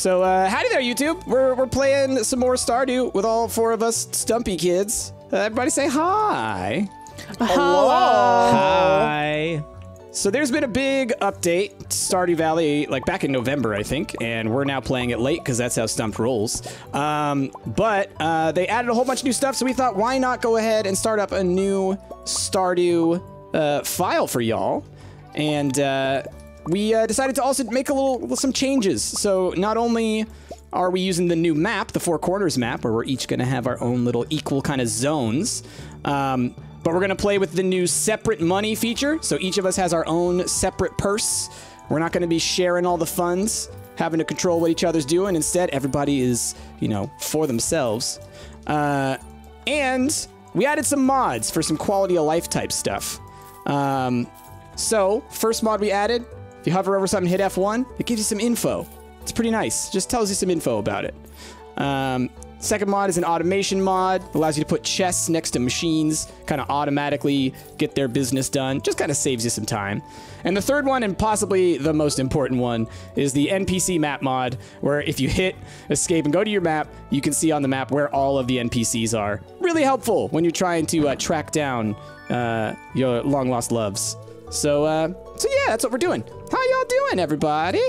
So, uh, howdy there, YouTube. We're, we're playing some more Stardew with all four of us stumpy kids. Uh, everybody say hi. Hi. So there's been a big update to Stardew Valley, like back in November, I think, and we're now playing it late because that's how Stumpt rolls. Um, but uh, they added a whole bunch of new stuff, so we thought, why not go ahead and start up a new Stardew uh, file for y'all? And uh, we uh, decided to also make a little some changes. So not only are we using the new map, the Four Corners map, where we're each going to have our own little equal kind of zones. Um, but we're going to play with the new separate money feature. So each of us has our own separate purse. We're not going to be sharing all the funds, having to control what each other's doing. Instead, everybody is, you know, for themselves. Uh, and we added some mods for some quality of life type stuff. Um, so, first mod we added, if you hover over something, hit F1, it gives you some info. It's pretty nice. Just tells you some info about it. Um, second mod is an automation mod. Allows you to put chests next to machines, kind of automatically get their business done. Just kind of saves you some time. And the third one, and possibly the most important one, is the NPC map mod, where if you hit escape and go to your map, you can see on the map where all of the NPCs are. Really helpful when you're trying to uh, track down uh, your long lost loves. So, uh, so yeah, that's what we're doing. How y'all doing, everybody?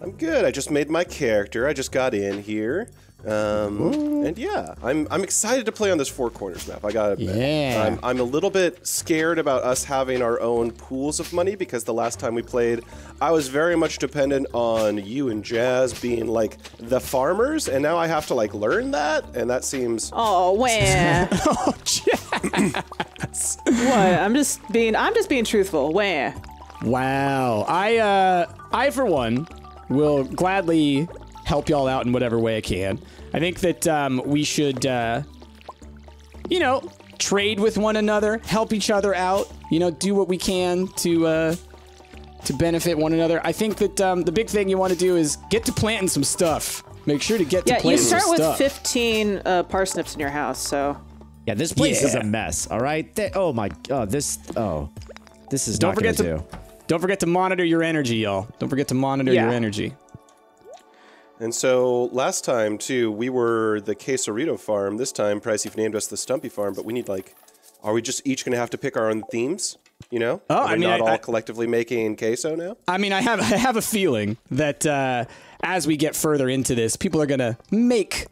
I'm good. I just made my character. I just got in here. Um, and yeah, I'm, I'm excited to play on this Four Corners map. I gotta admit. Yeah. I'm, I'm a little bit scared about us having our own pools of money because the last time we played, I was very much dependent on you and Jazz being like the farmers, and now I have to like learn that, and that seems. Oh, where? Oh, Jazz. what? I'm just being. I'm just being truthful. Where? Wow. I, uh, I for one, will gladly help y'all out in whatever way I can. I think that um, we should, uh, you know, trade with one another, help each other out. You know, do what we can to uh, to benefit one another. I think that um, the big thing you want to do is get to planting some stuff. Make sure to get to planting. some Yeah, you start with stuff. 15 uh, parsnips in your house, so. Yeah, this place is a mess. All right. Th- oh my. Oh, this. Oh, this is Don't not forget gonna to do. don't forget to monitor your energy, y'all. Don't forget to monitor Yeah. your energy. And so last time too, we were the Quesarito farm. This time, Pricey named us the Stumpy farm, but we need like, are we just each gonna have to pick our own themes? You know? Oh, Are I we mean, not I- all I- collectively making queso now. I mean, I have I have a feeling that uh, as we get further into this, people are gonna make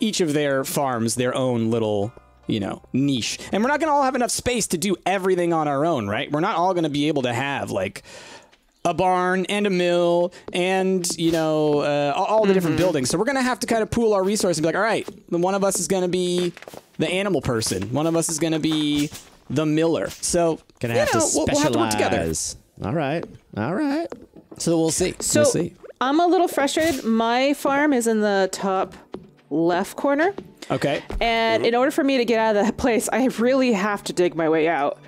each of their farms their own little, you know, niche, and we're not gonna all have enough space to do everything on our own, right? We're not all gonna be able to have like a barn and a mill and you know uh, all, all the different buildings. So we're gonna have to kind of pool our resources and be like, all right, one of us is gonna be the animal person, one of us is gonna be the miller. So Gonna you have know, to we'll, we'll have to work together. specialize. All right. All right. So we'll see. So we'll see. I'm a little frustrated. My farm is in the top left corner. Okay. And in order for me to get out of that place, I really have to dig my way out.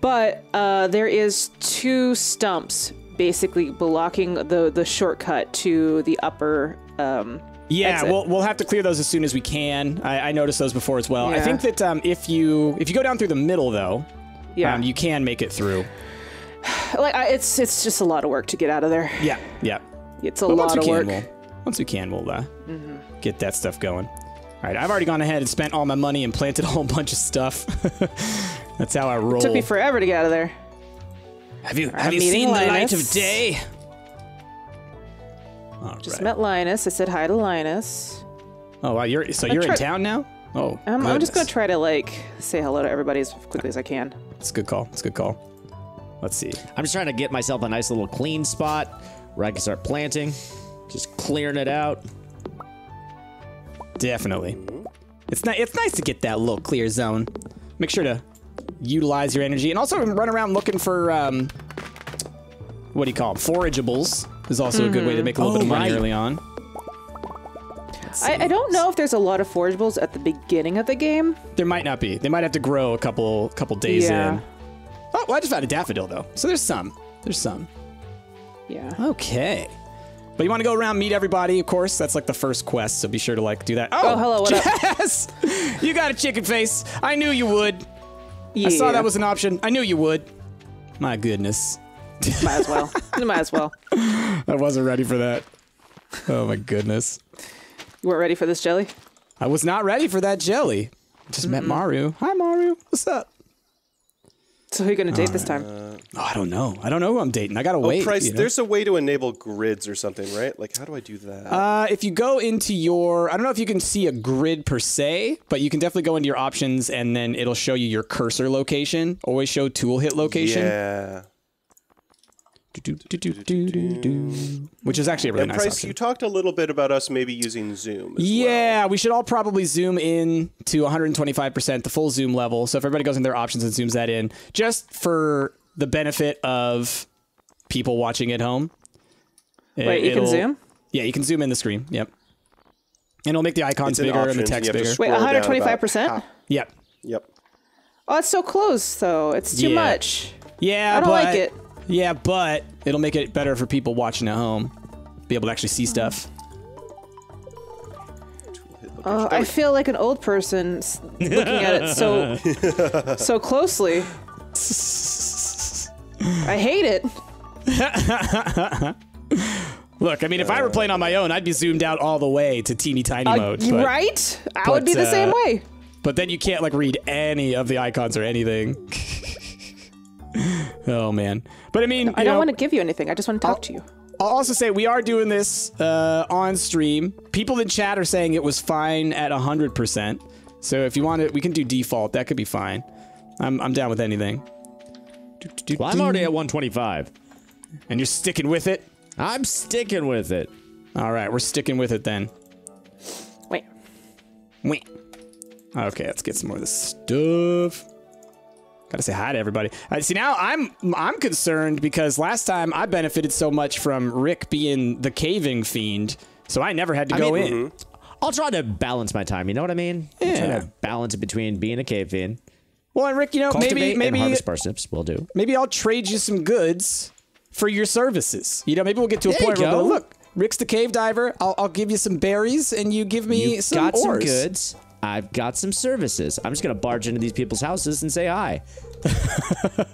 But uh, there is two stumps basically blocking the, the shortcut to the upper. Um, Yeah, exit. we'll we'll have to clear those as soon as we can. I, I noticed those before as well. I think that um, if you if you go down through the middle though, yeah, um, you can make it through. like I, it's it's just a lot of work to get out of there. Yeah, yeah. It's a But once lot we of can, work. we'll once we can, we'll uh, get that stuff going. All right, I've already gone ahead and spent all my money and planted a whole bunch of stuff. That's how I roll. It took me forever to get out of there. have you I'm have you meeting seen the light of Linus. day? All Just right. met Linus. I said hi to Linus. Oh wow, you're so I you're in town now. Oh, Um, I'm just gonna try to like say hello to everybody as quickly as I can. It's a good call. It's a good call. Let's see. I'm just trying to get myself a nice little clean spot where I can start planting, just clearing it out. Definitely. It's ni- it's nice to get that little clear zone. Make sure to utilize your energy and also run around looking for um, what do you call them? Forageables is also a good way to make a little Oh, bit of money right. early on. I, I don't know if there's a lot of forageables at the beginning of the game. There might not be. They might have to grow a couple couple days Yeah. in. Oh, well, I just found a daffodil though, so there's some. There's some. Yeah. Okay. But you want to go around meet everybody, of course. That's like the first quest, so be sure to like do that. Oh, oh hello, what up? Jess! you got a chicken face. I knew you would. Yeah. I saw that was an option. I knew you would. My goodness. Might as well. Might as well. I wasn't ready for that. Oh my goodness. You weren't ready for this jelly? I was not ready for that jelly. Just met Maru. Hi Maru. What's up? So who are you gonna date this time? Oh, I don't know. I don't know who I'm dating. I gotta Oh, wait. Price, you know? there's a way to enable grids or something, right? Like, how do I do that? Uh, if you go into your, I don't know if you can see a grid per se, but you can definitely go into your options and then it'll show you your cursor location. Always show tool hit location. yeah. Do-do-do-do-do-do. Which is actually a really And nice Price, option. you talked a little bit about us maybe using Zoom. Yeah, we should all probably zoom in to 125%, the full zoom level. So if everybody goes in their options and zooms that in, just for the benefit of people watching at home. Wait, you can zoom? Yeah, you can zoom in the screen. Yep. And it'll make the icons bigger and the text bigger. Wait, 125%? Yep. Yep. Oh, it's so close though. It's too Yeah. much. Yeah, I don't like it. Yeah, but it'll make it better for people watching at home. Be able to actually see stuff. Oh, I feel like an old person looking at it so so closely. I hate it. Look, I mean, if I were playing on my own, I'd be zoomed out all the way to teeny tiny Uh, mode. But, right? I would be but, the same uh, way. but then you can't like read any of the icons or anything. oh man. But I mean, I don't know, want to give you anything. I just want to talk to you. I'll also say we are doing this uh, on stream. People in chat are saying it was fine at a 100%. So if you want it, we can do default. That could be fine. I'm, I'm down with anything. Well, I'm already at 125. And you're sticking with it? I'm sticking with it. All right, we're sticking with it then. Wait. Wait. Okay, let's get some more of this stuff. Gotta say hi to everybody. Uh, see now I'm I'm concerned because last time I benefited so much from Rick being the caving fiend, so I never had to I go mean, in. I'll try to balance my time. You know what I mean? I'm Yeah. trying to balance it between being a cave fiend, Well, and Rick, you know, maybe maybe harvest parsnips. Will do. maybe I'll trade you some goods for your services. You know, maybe we'll get to a There point where we'll go. look, Rick's the cave diver. I'll, I'll give you some berries and you give me You some got some goods. I've got some services. I'm just gonna barge into these people's houses and say hi.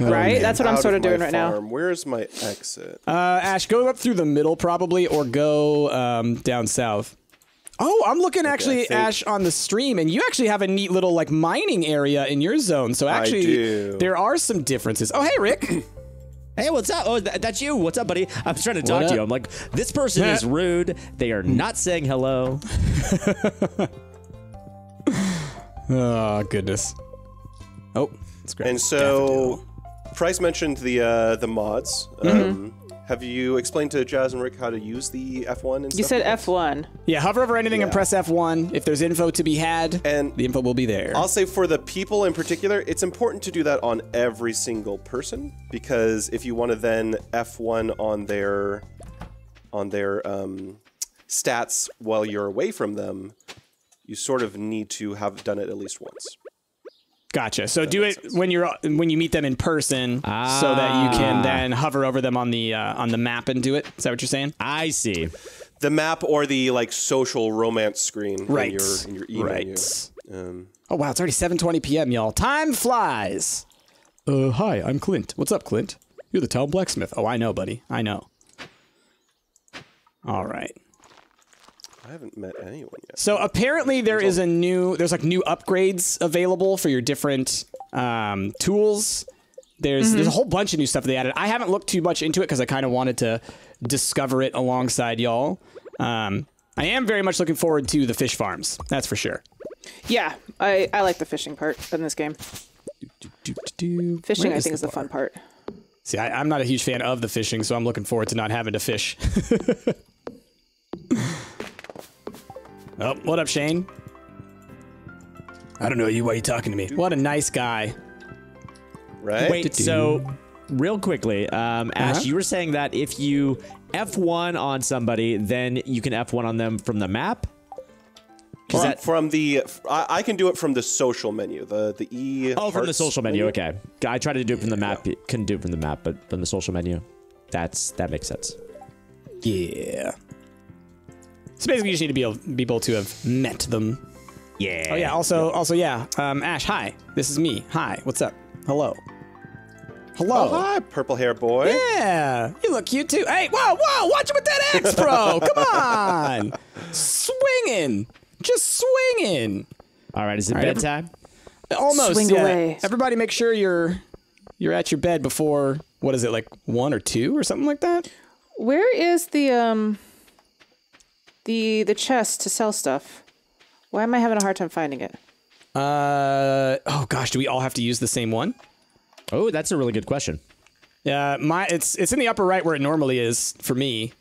right? That's what I'm sort of my doing right now. Where's my exit? Uh, Ash, go up through the middle probably or go um, down south. Oh, I'm looking actually, Ash, on the stream, and you actually have a neat little like mining area in your zone. So actually, there are some differences. Oh, hey, Rick. Hey, what's up? Oh, th- that's you. What's up, buddy? I was trying to talk to you. I'm like, this person is rude. They are not saying hello. oh goodness. Oh, it's great. And so, daffodil. Price mentioned the uh, the mods. Mm-hmm. Um, have you explained to Jazz and Rick how to use the F1 and You said like? F1. yeah, hover over anything and press F1. If there's info to be had, And the info will be there. I'll say for the people in particular, it's important to do that on every single person because if you want to then F1 on their on their um, stats while you're away from them, you sort of need to have done it at least once. Gotcha. So do it when you're when you meet them in person, so that you can then hover over them on the uh, on the map and do it. Is that what you're saying? I see. The map or the like social romance screen Right. in your in your e right. Um, Oh wow, it's already 7:20 p.m. y'all. Time flies. Uh, hi, I'm Clint. What's up, Clint? You're the town blacksmith. Oh, I know, buddy. I know. All right. I haven't met anyone yet. So apparently there is a new there's like new upgrades available for your different um, tools. There's there's a whole bunch of new stuff they added. I haven't looked too much into it because I kind of wanted to discover it alongside y'all. Um, I am very much looking forward to the fish farms. That's for sure. Yeah, I, I like the fishing part in this game. Do-do-do. Fishing, I is think, is the bar? fun part. See, I, I'm not a huge fan of the fishing, so I'm looking forward to not having to fish. oh, what up, Shane? I don't know you. Why are you talking to me? What a nice guy. Right? Wait, so real quickly, um, Ash, Uh-huh. you were saying that if you F1 on somebody, then you can F1 on them from the map? From, that- from the, I, I can do it from the social menu, the the E. Oh, from the social menu. Okay, I tried to do it from the map. Couldn't do it from the map, but from the social menu, that's that makes sense. Yeah. So basically, you just need to be able, be able to have met them. Yeah. Oh yeah. Also, also yeah. Um, Ash, hi. This is me. Hi. What's up? Hello. Hello. Oh, hi, purple hair boy. Yeah, you look cute too. Hey, whoa, whoa, watch it with that X Pro. Come on. Swinging. Just swinging. All right, is it right, every- bedtime? Almost. Swing yeah. away. Everybody make sure you're you're at your bed before what is it, like one or two or something like that? Where is the um the the chest to sell stuff? Why am I having a hard time finding it? Uh oh gosh, do we all have to use the same one? Oh, that's a really good question. Yeah, my it's it's in the upper right where it normally is for me.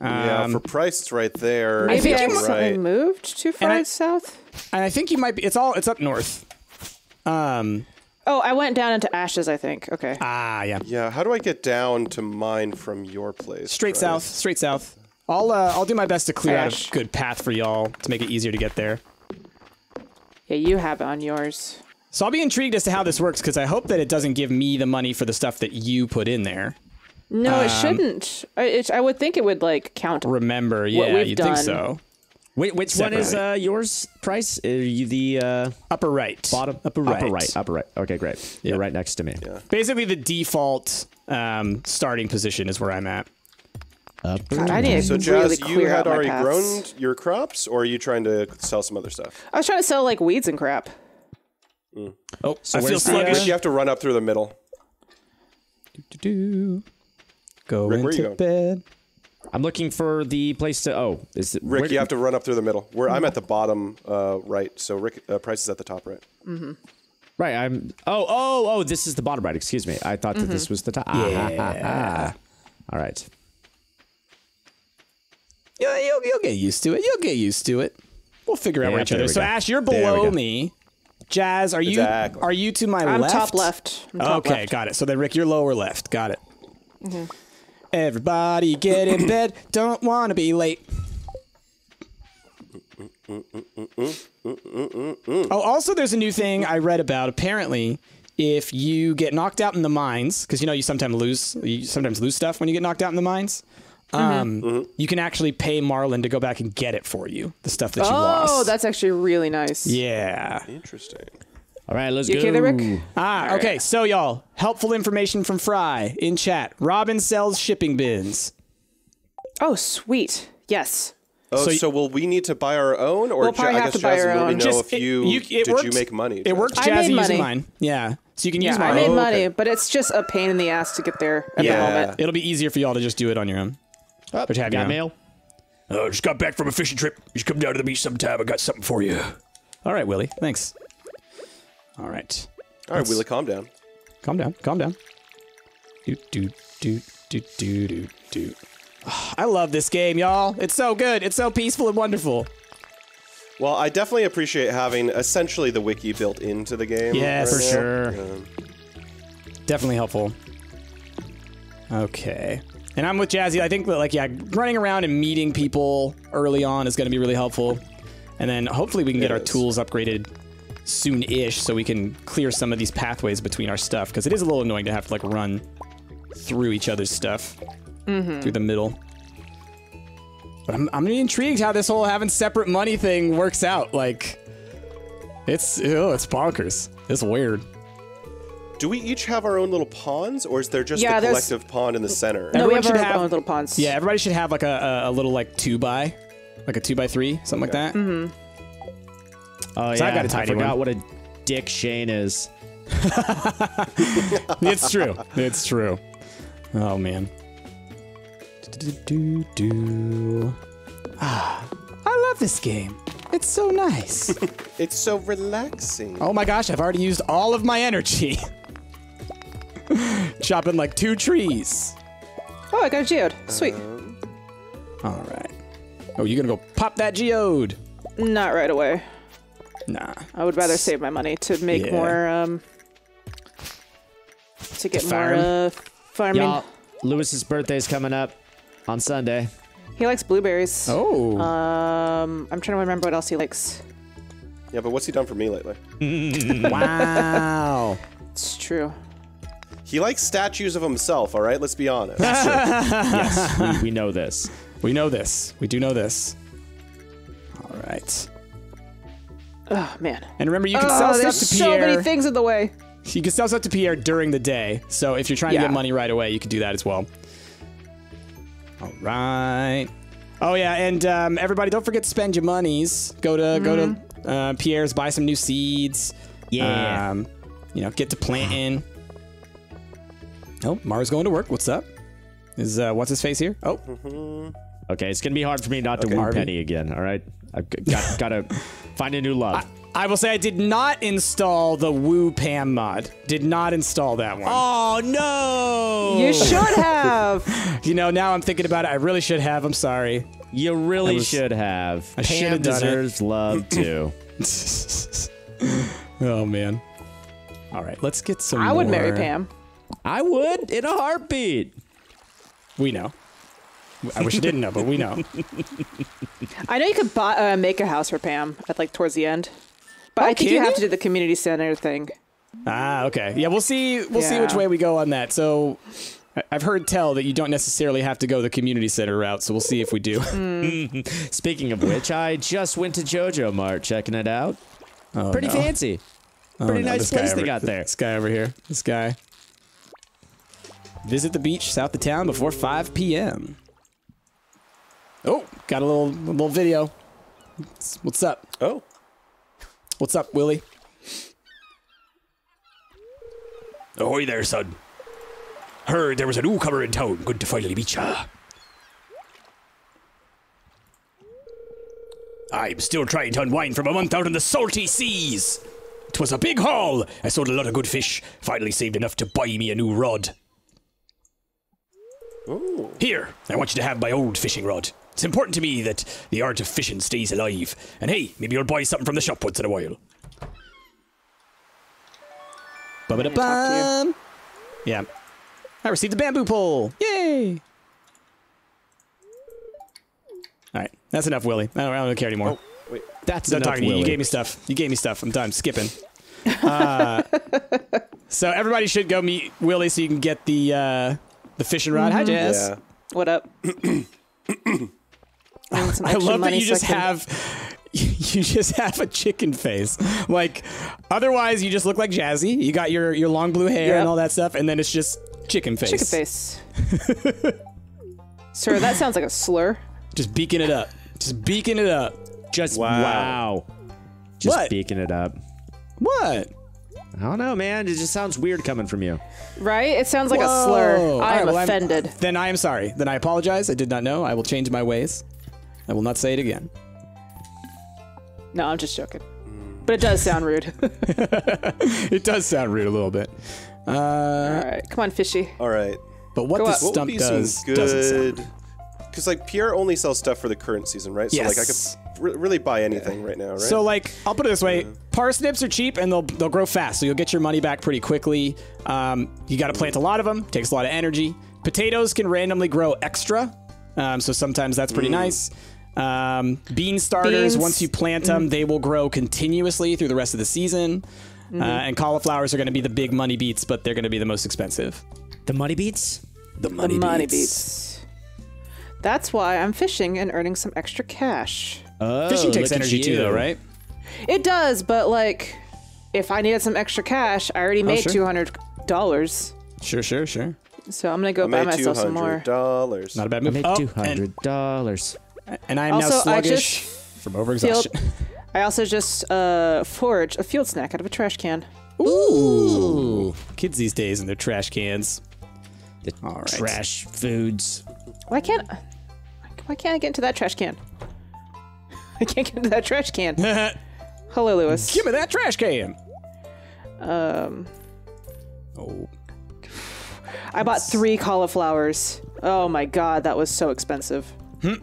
Yeah, for price, it's right there. Maybe think I you might- accidentally right. moved too far I- south. And I think you might be it's all it's up north. Um Oh, I went down into ashes. I think. Okay. ah yeah. Yeah, how do I get down to mine from your place? Straight Bryce? south, straight south. I'll uh, I'll do my best to clear out a good path for y'all to make it easier to get there. Yeah, you have it on yours. So I'll be intrigued as to how this works because I hope that it doesn't give me the money for the stuff that you put in there. No, Um, it shouldn't. I, it, I would think it would like count. Remember, yeah, you'd think so. Wait, which one is uh, yours? Price? Are you the uh, Upper right, bottom? upper right, Upper right. Upper right. Okay, great. You're right next to me. Basically, the default um, starting position is where I'm at. Upper God, I need to So, really Jazz, you had already grown your crops, or are you trying to sell some other stuff? I was trying to sell like weeds and crap. Oh, So I feel where's the, sluggish. You have to run up through the middle. Do-do-do. Go Rick, into bed. I'm looking for the place to. Oh, is it Rick, where- you have to run up through the middle. Where I'm at the bottom uh, right, so Rick uh, Price is at the top right. Right. I'm. Oh, oh, oh. This is the bottom right. Excuse me. I thought that this was the top. Yeah. All right. Yeah, you'll, you'll get used to it. You'll get used to it. We'll figure out Yeah, where each there other. So go. Ash, you're below me. Jazz, are you Exactly. are you to my left? I'm left? top left. I'm top okay, left. got it. So then Rick, you're lower left. Got it. Mm-hmm. Everybody get in bed. Don't want to be late. Oh, also, there's a new thing I read about. Apparently, if you get knocked out in the mines, because you know you sometimes lose, you sometimes lose stuff when you get knocked out in the mines. Um, you can actually pay Marlon to go back and get it for you, the stuff that you lost. Oh, that's actually really nice. yeah. Interesting. All right. Let's You go. okay there, Rick? Ah, okay. So y'all, helpful information from Fry in chat. Robin sells shipping bins. Oh, sweet. Yes. Oh, So so, will we need to buy our own, or We'll Ja- probably I guess to buy Jazz our will let know Just- if it- you, you- it did worked- you make money? It Jazz? worked I made using money. mine. Yeah. So you can use Yeah, I made Oh, money, okay. but it's just a pain in the ass to get there at yeah. the moment. It'll be easier for y'all to just do it on your own. Oh, Which have you got mail. Oh, just got back from a fishing trip. You should come down to the beach sometime. I got something for you. All right, Willy. Thanks. All right. All right, Willy, calm down. Calm down. Calm down. Do do do do do do do. Ah, I love this game, y'all. It's so good. It's so peaceful and wonderful. Well, I definitely appreciate having essentially the wiki built into the game. Yes. right For now. sure. Um, Definitely helpful. Okay. And I'm with Jazzy. I think that, like, yeah, running around and meeting people early on is going to be really helpful. And then hopefully we can get It our tools upgraded soon-ish so we can clear some of these pathways between our stuff because it is a little annoying to have to like run through each other's stuff mm-hmm. through the middle. But I'm I'm intrigued how this whole having separate money thing works out. Like, it's oh, it's bonkers. It's weird. Do we each have our own little pawns, or is there just Yeah, the collective pawn in the center? No, Everyone we have should our have- own little ponds. Yeah, everybody should have like a, a, a little like two by, like a two by three, something like that. Mm-hmm. Oh So I got a tiny forgot one. what a dick Shane is. it's true. It's true. Oh man. Ah, I love this game. It's so nice. It's so relaxing. oh my gosh, I've already used all of my energy. Chopping like two trees. Oh, I got a geode. Sweet. All right. Oh, you gonna go pop that geode? Not right away. Nah. I would rather save my money to make Yeah. more um to get more farm? uh farming. Y'all, Lewis's birthday's coming up on Sunday. He likes blueberries. Oh. Um I'm trying to remember what else he likes. Yeah, but what's he done for me lately? wow. It's true. He likes statues of himself. All right, let's be honest. yes, we, we know this. We know this. We do know this. All right. Oh man. And remember, you can oh, sell stuff to Pierre. so Pierre. many things in the way. You can sell stuff to Pierre during the day. So if you're trying to get money right away, you can do that as well. All right. Oh yeah, and um, everybody, don't forget to spend your monies. Go to go Mm-hmm. to uh, Pierre's, buy some new seeds. Yeah. Um, you know, get to planting. Oh, Maru's going to work. What's up? Is uh, what's his face here? Oh, Okay, it's gonna be hard for me not to Okay. woo Penny again. All right, I've got gotta find a new love. I will say I did not install the Woo Pam mod. Did not install that one. oh no! You should have. You know, now I'm thinking about it. I really should have. I'm sorry. You really was- should have. I should Pam have done it. love too. oh man. All right, let's get some. I would marry Pam. I would in a heartbeat. We know. I wish you didn't know, but we know. I know you could buy, uh, make a house for Pam at like towards the end, but I think you have you? to do the community center thing. ah, okay. Yeah, we'll see. We'll see which way we go on that. So, I- I've heard tell that you don't necessarily have to go the community center route. So we'll see if we do. Speaking of which, I just went to JojaMart checking it out. Oh, Pretty no. fancy. Oh, Pretty no, nice this guy place they got there. This guy over here. This guy. Visit the beach south of town before 5 p.m. Oh, got a little a little video. What's- up? Oh, What's up, Willy? Ahoy there, son. Heard there was a newcomer in town. Good to finally meet ya. I'm still trying to unwind from a month out in the salty seas. It was a big haul. I sold a lot of good fish. Finally saved enough to buy me a new rod. Ooh. Here, I want you to have my old fishing rod. It's important to me that the art of fishing stays alive. And hey, maybe you'll buy something from the shop once in a while. Ba-ba-da-bum. Yeah. I received a bamboo pole. Yay! All right, that's enough, Willy. I don't, I don't care anymore. Oh, wait. That's Done enough, talking to you. You gave me stuff. You gave me stuff. I'm done skipping. Uh, so everybody should go meet Willy so you can get the uh, the fishing rod. Hi, mm-hmm. Jazz. Yeah. What up? I I love that you just can- have you just have a chicken face. Like otherwise you just look like Jazzy. You got your your long blue hair and all that stuff and then it's just chicken face. chicken face. Sir, that sounds like a slur. Just beaking it up. Just beaking it up. Just Wow. wow. Just What? beaking it up. What? I don't know, man. It just sounds weird coming from you. Right? It sounds like a slur. All I right, am well, offended. Then I am sorry. Then I apologize. I did not know. I will change my ways. I will not say it again. No, I'm just joking. But it does sound rude. It does sound rude a little bit. Uh, All right, come on, fishy. All right. but what Go the up. What would stump be does some doesn't sound. good? Because like Pierre only sells stuff for the current season, right? So like I Yes. could re- really buy anything right now, right? So like, I'll put it this way: parsnips are cheap and they'll they'll grow fast, so you'll get your money back pretty quickly. Um, you got to plant a lot of them; takes a lot of energy. Potatoes can randomly grow extra, um, so sometimes that's pretty nice. Um, bean starters, Beans. once you plant them, they will grow continuously through the rest of the season. Uh, and cauliflowers are going to be the big money beats, but they're going to be the most expensive. The money beats? The money, Money beats. That's why I'm fishing and earning some extra cash. Oh, Fishing takes look at energy too, though, right? It does, but like, if I needed some extra cash, I already made sure. two hundred dollars. Sure, sure, sure. So I'm gonna go I buy made myself some hundred more. dollars. Not a bad I move. made Oh, two hundred dollars. And, and I am now Also, I sluggish from overexhaustion. I also just uh, foraged a field snack out of a trash can. Ooh. Kids these days and their trash cans. The All right. trash foods. Why can't Why can't I get into that trash can? I can't get into that trash can. Hello, Lewis. Give me that trash can. Um, Oh. I bought three cauliflowers. Oh my god, that was so expensive. Hmm.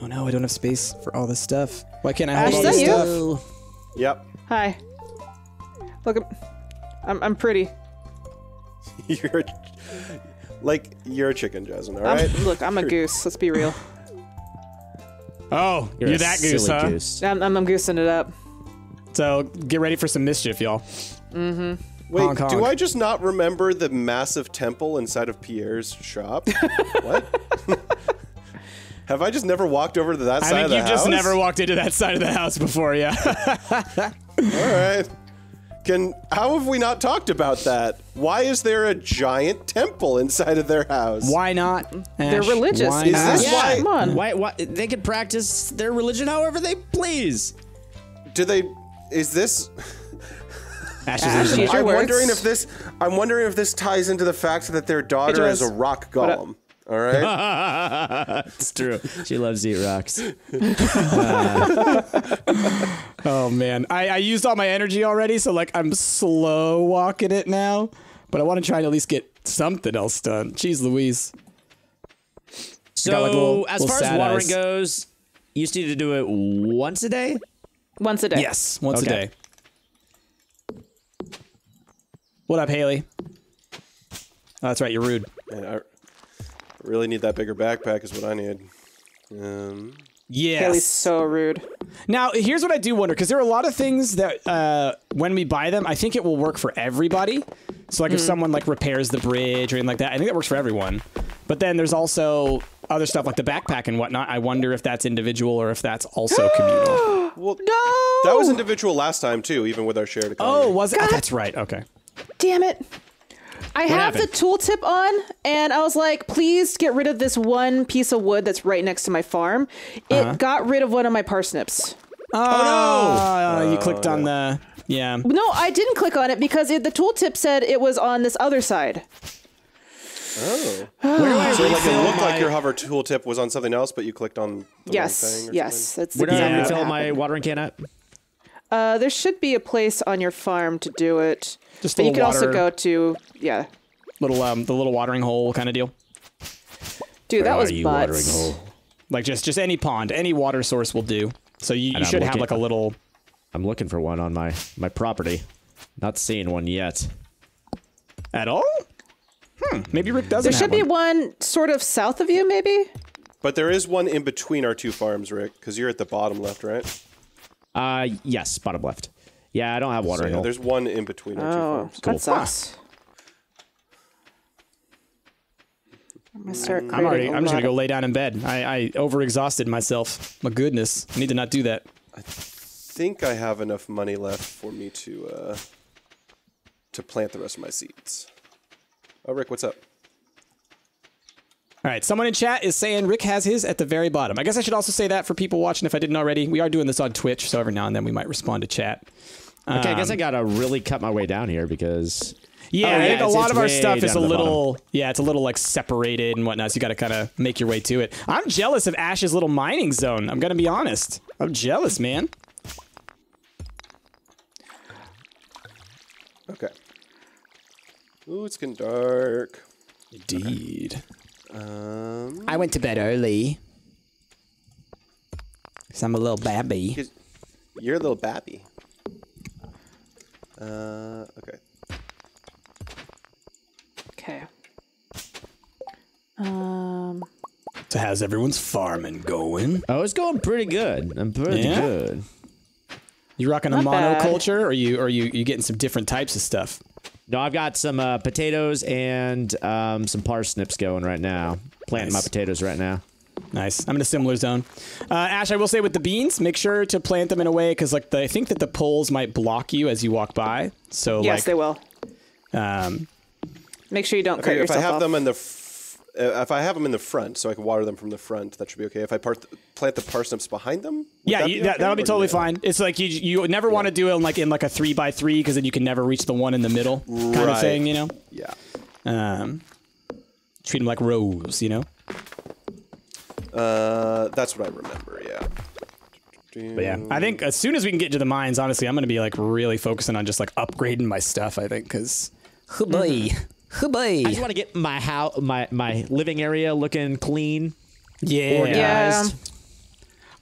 Oh no, I don't have space for all this stuff. Why can't I hold Ash, all is this that stuff? Yep. Hi. Look, I'm- I'm I'm pretty. you're like you're a chicken, Jasmine. All I'm. Look, I'm a goose. Let's be real. Oh, you're, a that goose, silly huh? goose. I'm, I'm, I'm goosing it up. So get ready for some mischief, y'all. Mm-hmm. Wait, Honk, honk. do I just not remember the massive temple inside of Pierre's shop? what? Have I just never walked over to that I side of the house? I think you've just never walked into that side of the house before, yeah. All right. Can how have we not talked about that? Why is there a giant temple inside of their house? Why not? They're religious. Why Is not? this Yeah, why- Come on. Why, why? They can practice their religion however they please. Do they? Is this? Ash is Ash, losing use it. your I'm wondering if this. I'm wondering if this ties into the fact that their daughter is a does. rock What up? Uh, golem. All right. It's true. she loves to eat rocks. Oh man, I, I used all my energy already, so like I'm slow walking it now. But I want to try and at least get something else done. Jeez Louise. So, got, like, little- as little far as watering eyes. goes, you used to need to do it once a day. Once a day. Yes, once Okay. a day. What up, Haley? Oh, that's right. You're rude. Man, I really need that bigger backpack. Is what I need. Um, Yes. Haley's so rude. Now, here's what I do wonder because there are a lot of things that uh, when we buy them, I think it will work for everybody. So, like, if someone like repairs the bridge or anything like that, I think that works for everyone. But then there's also other stuff like the backpack and whatnot. I wonder if that's individual or if that's also communal. well, No. that was individual last time too, even with our shared economy. Oh, was it? Oh, that's right. Okay. Damn it. I have happened? the tooltip on, and I was like, please get rid of this one piece of wood that's right next to my farm. It uh-huh. got rid of one of my parsnips. Oh, oh no! you oh, clicked on the. Yeah. No, I didn't click on it because it, the tooltip said it was on this other side. Oh. Where So like it refill looked like your hover tooltip was on something else, but you clicked on the yes, wrong thing. Or yes, something? that's Where do I exactly what refill my watering can at? Uh, there should be a place on your farm to do it. Just but you little can also go to yeah, Little um, the little watering hole kind of deal. dude. That was are you, butts. watering hole? Like just just any pond, any water source will do. So you, you I'm should have like a little. I'm looking for one on my my property. Not seeing one yet. At all? Hmm. Maybe Rick doesn't. There have should be one. one sort of south of you, maybe. But there is one in between our two farms, Rick, because you're at the bottom left, right? Uh, yes, bottom left. Yeah, I don't have So, watering yeah, there's one in between our two Oh, farms. that sucks. I'm gonna start. I'm already. creating a I'm just gonna go lay down in bed. I, I overexhausted myself. My goodness, I need to not do that. I think I have enough money left for me to uh, to plant the rest of my seeds. Oh, Rick, what's up? All right, someone in chat is saying Rick has his at the very bottom. I guess I should also say that for people watching if I didn't already. We are doing this on Twitch, so every now and then we might respond to chat. okay, I Um, guess I gotta really cut my way down here because Yeah, Oh, I think a lot of our stuff is a at the little, yeah, it's a little like separated and whatnot. So you got to kind of make your way to it. I'm jealous of Ash's little mining zone. I'm gonna be honest. I'm jealous, man. Okay. Ooh, it's getting dark. Indeed. Um, I went to bed early. Cause I'm a little babby. 'cause you're a little babby. Uh, okay. Okay. Um. So how's everyone's farming going? oh, it's going pretty good. I'm pretty Yeah? good. You rocking a Not bad. monoculture, or you, or you, you getting some different types of stuff? No, I've got some uh, potatoes and um, some parsnips going right now. Planting my potatoes right now. Nice. I'm in a similar zone. Uh, Ash, I will say with the beans, make sure to plant them in a way because like the, I think that the poles might block you as you walk by. So Yes, like, they will. um, Make sure you don't cut Okay, if I have off. them in the f- if I have them in the front, so I can water them from the front, that should be okay. If I part plant the parsnips behind them, would yeah, that you, be that, okay, that'll be totally no? fine. It's like you you never want to do it in like in like a three by three because then you can never reach the one in the middle kind of thing, you know. Yeah. Um, treat them like rows, you know. Uh, that's what I remember. Yeah. But yeah, I think as soon as we can get to the mines, honestly, I'm gonna be like really focusing on just like upgrading my stuff. I think because, boy, boy, I just want to get my house, my my living area looking clean, yeah. organized. Yeah.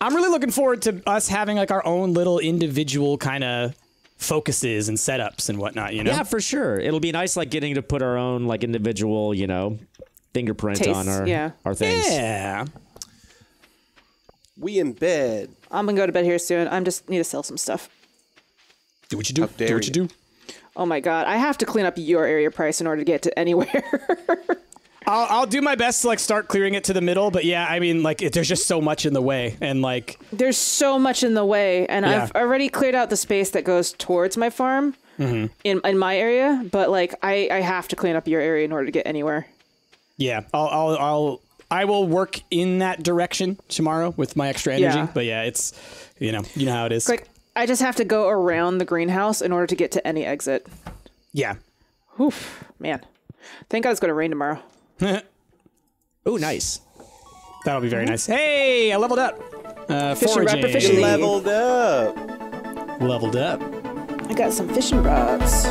I'm really looking forward to us having like our own little individual kind of focuses and setups and whatnot. You know, Yeah, for sure. It'll be nice, like getting to put our own like individual, you know, fingerprint Tastes, on our yeah. our things. yeah. We in bed. I'm gonna go to bed here soon. I'm just need to sell some stuff. Do what you do. Do what you you. do. Oh my god, I have to clean up your area price in order to get to anywhere. I'll, I'll do my best to like start clearing it to the middle, but yeah, I mean, like, it, there's just so much in the way, and like, There's so much in the way, and Yeah. I've already cleared out the space that goes towards my farm. Mm-hmm. in in my area, but like I I have to clean up your area in order to get anywhere. Yeah, I'll, I'll, I'll, I will work in that direction tomorrow with my extra energy. Yeah. But yeah, it's, you know, you know how it is. Like I just have to go around the greenhouse in order to get to any exit. Yeah. Oof, man. Thank God it's going to rain tomorrow. Oh, nice. That'll be very nice. Hey, I leveled up. Uh, Fishing rod foraging. proficiency. Leveled up. Leveled up. I got some fishing rods.